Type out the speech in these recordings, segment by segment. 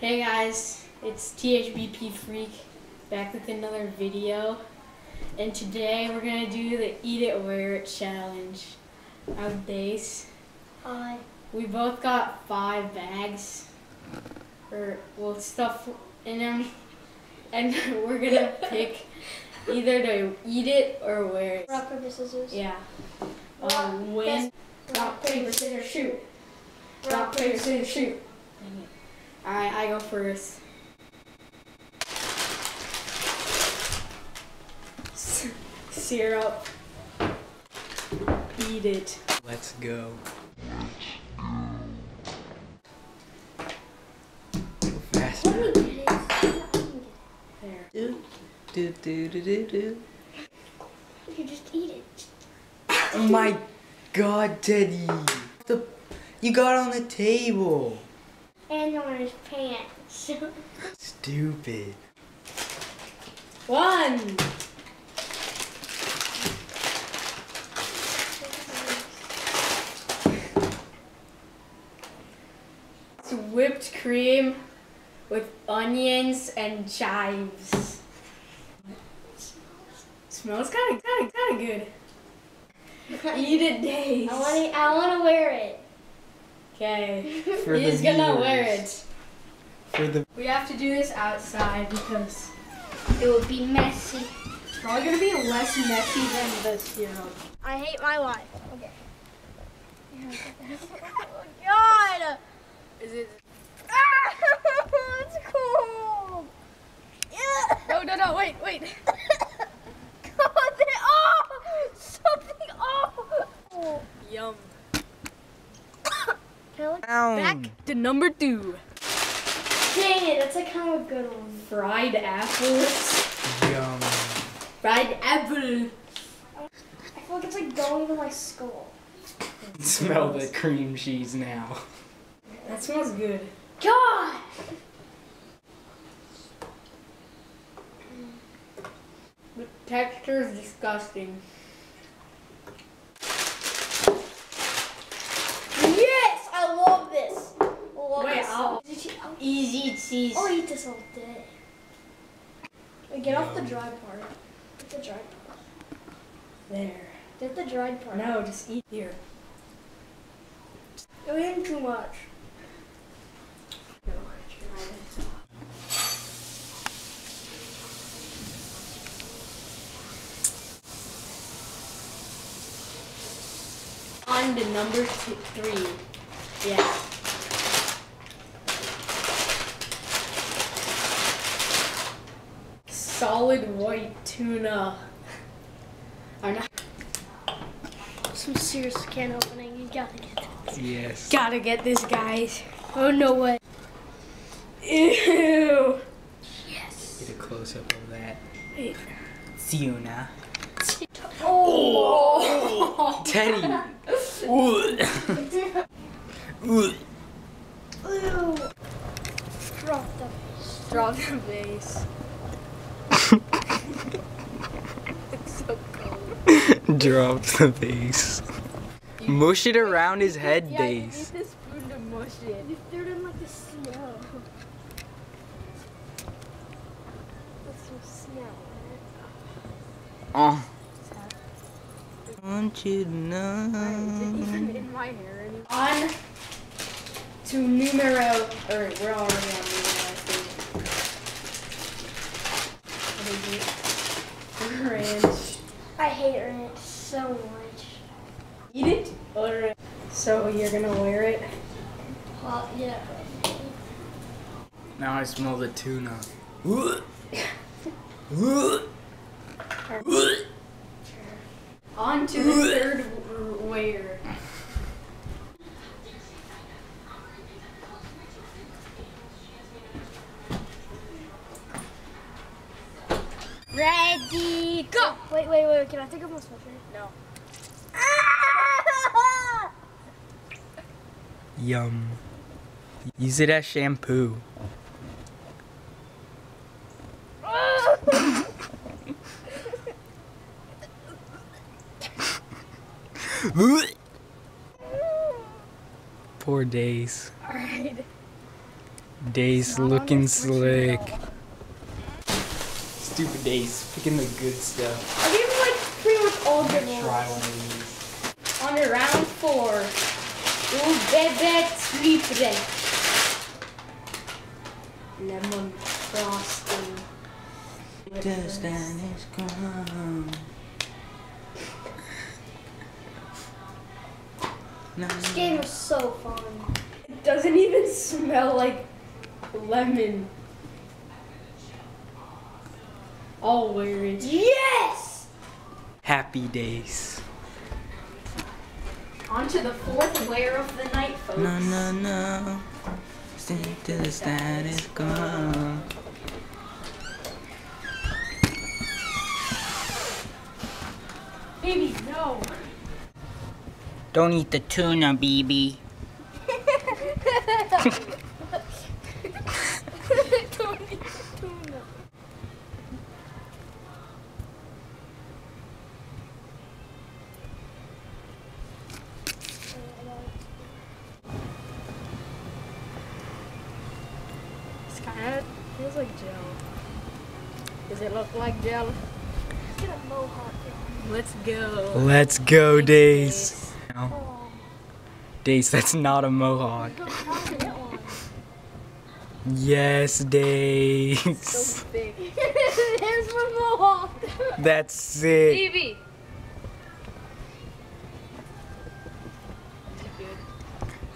Hey guys, it's THBP Freak back with another video. And today we're gonna do the Eat It Wear It challenge. I'm Dace. Hi. We both got five bags, or well, stuff in them, and we're gonna pick either to eat it or wear it. Rock, paper, scissors. Yeah. Rock, Um, win. Rock, paper, scissors, shoot. Rock, paper, scissors, shoot. Dang it. Alright, I go first. S- Syrup. Eat it. Let's go. Go faster. Let me get it. I can get There. Do, do, do, do, do, do. it. You just eat it. Oh my god, Teddy! The, you got on the table! And you're in his pants. Stupid. One. It's whipped cream with onions and chives. Smells kind of, kind of, kind of good. Eat it, Days. I want to. I want to wear it. Okay. He's the gonna wear it. For the We have to do this outside because It would be messy. it's probably gonna be less messy than the syrup. I hate my life. Okay. oh my God! Is it? Ah, it's cold. Yeah. No, no, no! Wait, wait. God, they, oh, something. Oh. oh. Yum. Can I look? Back to number two. Dang it, that's a kind of a good one. Fried apples. Yum. Fried apple. I feel like it's like going to my skull. Smell the cream cheese now. That smells good. God! The texture is disgusting. Yes, I love this. Love Wait, this. I'll- Did you- I'll, I'll oh, eat this all day. Wait, Get off the dry part. Get the dry part. There. Get the dried part. No, just eat here. You're eating too much. On to number two, three. Yeah. Solid white tuna. Or not. Some serious can opening. You gotta get this. Yes. Gotta get this, guys. Oh no way. Ew. Yes. Get a close up of that. Wait. Siuna. Oh. Teddy! Ew. Drop the. bass. Drop the bass. it's so cold. Drop the bass. Mush it around his head, Yeah, you need the spoon to mush it. You threw uh. it in like the snow. That's some snow. Oh. Want you to Is it know. even in my hair anymore? On to numero, or we're already on numero, I think. What is it? Ranch. I hate it so much. Eat it? Or so you're gonna wear it? Well, yeah. Now I smell the tuna. On to the third w- wear. Ready, go! Wait, wait, wait. Can I take off my sweatshirt? No. Yum. Use it as shampoo. Poor days. Alright. Days looking slick. Stupid Days, picking the good stuff. I gave him like pretty much all good ones. Try one of these. On to round four. Ooh, bebe triple. Lemon frosting. Just and it's gone. This game is so fun. It doesn't even smell like lemon. I'll wear it. Yes! Happy days. On to the fourth wear of the night, folks. No, no, no. Stick to the status quo. Baby, no. Don't eat the tuna, baby. It's kind of feels like gel. Does it look like gel? Get a mohawk. Let's go. Let's go, Days. Oh, Days, that's not a mohawk. don't have to get one. Yes, Days. So big. There's my mohawk. That's sick. Baby.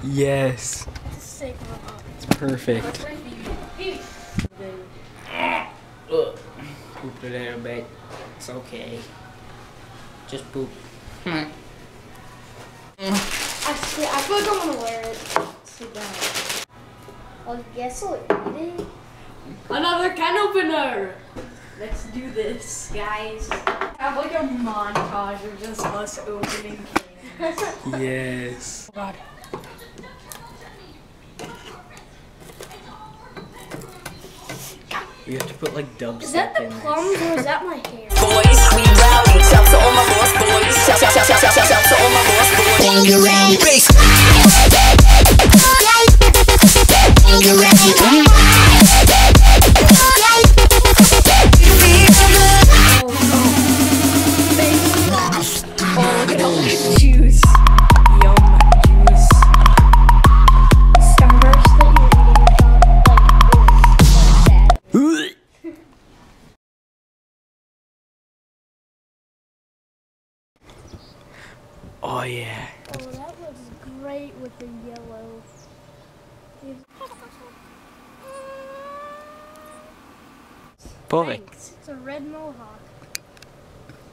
Yes. It's a sick. It's perfect. Pooped a little bit. It's okay. Just poop. I see. I feel like I want to wear it. Sit down. I guess I'll eat it. Another can opener. Let's do this, guys. Have like a montage of just us opening cans. Yes. Oh, God. We have to put like dubstep Is that the in plums or is that my hair? boys, we rowdy. Shout to all my lost boys. Shout, shout, shout, shout, shout, shout to all my lost boys. Bass. Oh yeah. Oh, that looks great with the yellow. Perfect. It's a red mohawk.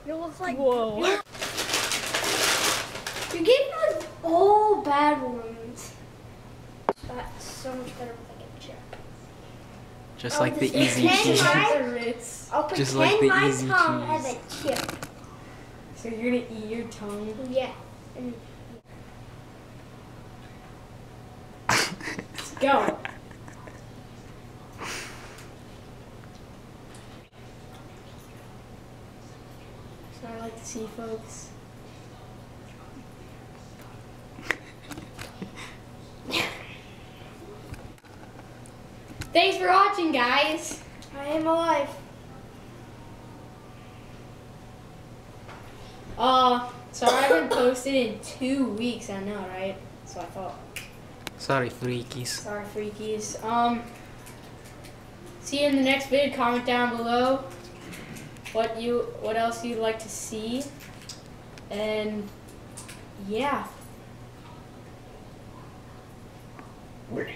It looks like. Whoa. You gave me like all bad ones. That's so much better with like a chip. Just Oh, like oh, the easy ten, cheese. right? The Ritz. I'll Just pretend like the my easy tongue cheese. So you're gonna eat your tongue? Yeah. Let's go. So I like to see folks. Thanks for watching, guys. I am alive. Uh, sorry I haven't posted in two weeks. I know, right? So I thought. Sorry, freakies. Sorry, freakies. Um, see you in the next vid. Comment down below what you what else you'd like to see, and yeah. We're